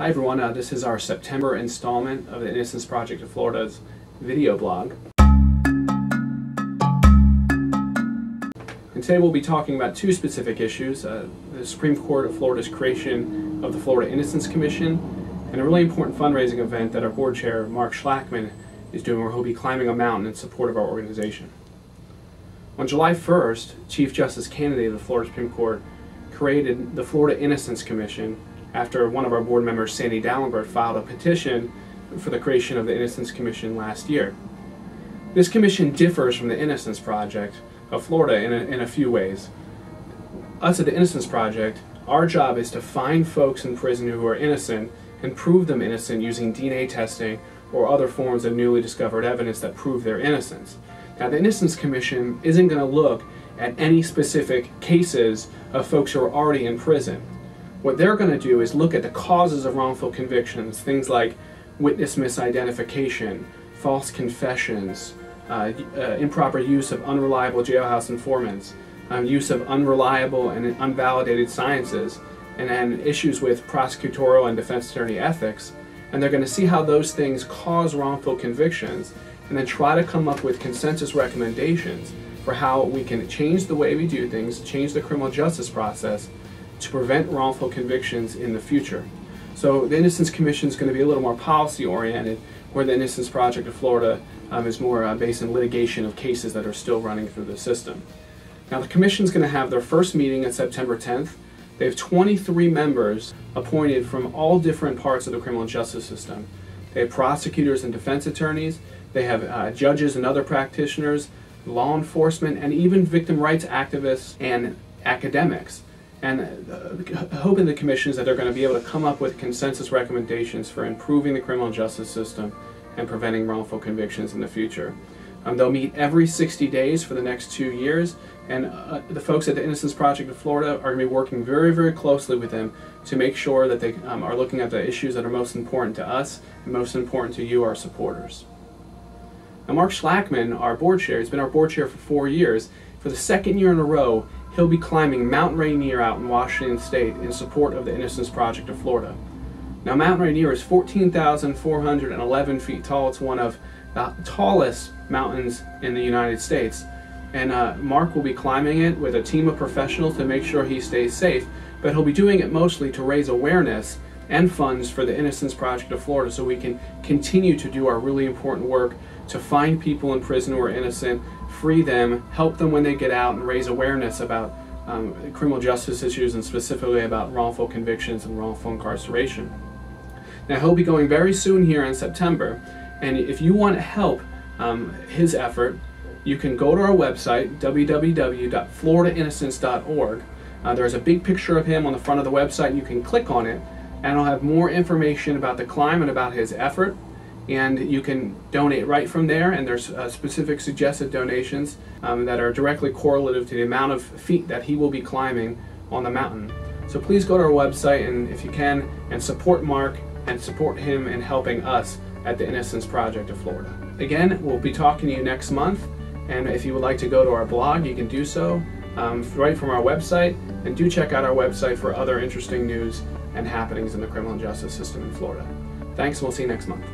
Hi everyone, uh, this is our September installment of the Innocence Project of Florida's video blog. And today we'll be talking about two specific issues, uh, the Supreme Court of Florida's creation of the Florida Innocence Commission, and a really important fundraising event that our board chair, Mark Schlakman, is doing where he'll be climbing a mountain in support of our organization. On July 1st, Chief Justice Canady of the Florida Supreme Court created the Florida Innocence Commission after one of our board members, Sandy D'Alemberte, filed a petition for the creation of the Innocence Commission last year. This commission differs from the Innocence Project of Florida in a, in a few ways. Us at the Innocence Project, our job is to find folks in prison who are innocent and prove them innocent using DNA testing or other forms of newly discovered evidence that prove their innocence. Now, the Innocence Commission isn't going to look at any specific cases of folks who are already in prison. What they're going to do is look at the causes of wrongful convictions, things like witness misidentification, false confessions, uh, uh, improper use of unreliable jailhouse informants, um, use of unreliable and unvalidated sciences, and then issues with prosecutorial and defense attorney ethics. And they're going to see how those things cause wrongful convictions and then try to come up with consensus recommendations for how we can change the way we do things, change the criminal justice process, to prevent wrongful convictions in the future. So the Innocence Commission is going to be a little more policy oriented, where the Innocence Project of Florida um, is more uh, based in litigation of cases that are still running through the system. Now the Commission is going to have their first meeting on September 10th. They have 23 members appointed from all different parts of the criminal justice system. They have prosecutors and defense attorneys, they have uh, judges and other practitioners, law enforcement, and even victim rights activists and academics. And the hope in the commission is that they're going to be able to come up with consensus recommendations for improving the criminal justice system and preventing wrongful convictions in the future. Um, they'll meet every 60 days for the next two years, and uh, the folks at the Innocence Project of Florida are going to be working very, very closely with them to make sure that they um, are looking at the issues that are most important to us and most important to you, our supporters. Now, Mark Schlakman, our board chair, has been our board chair for four years. For the second year in a row, he'll be climbing Mount Rainier out in Washington State in support of the Innocence Project of Florida. Now, Mount Rainier is 14,411 feet tall. It's one of the tallest mountains in the United States. And uh, Mark will be climbing it with a team of professionals to make sure he stays safe, but he'll be doing it mostly to raise awareness and funds for the Innocence Project of Florida so we can continue to do our really important work to find people in prison who are innocent, free them, help them when they get out, and raise awareness about um, criminal justice issues and specifically about wrongful convictions and wrongful incarceration. Now, he'll be going very soon here in September, and if you want to help um, his effort, you can go to our website, www.floridainnocence.org. Uh, there's a big picture of him on the front of the website. You can click on it, and I'll have more information about the climb and about his effort and you can donate right from there and there's uh, specific suggested donations um, that are directly correlative to the amount of feet that he will be climbing on the mountain. So please go to our website and if you can and support Mark and support him in helping us at the Innocence Project of Florida. Again, we'll be talking to you next month and if you would like to go to our blog, you can do so um, right from our website and do check out our website for other interesting news and happenings in the criminal justice system in Florida. Thanks and we'll see you next month.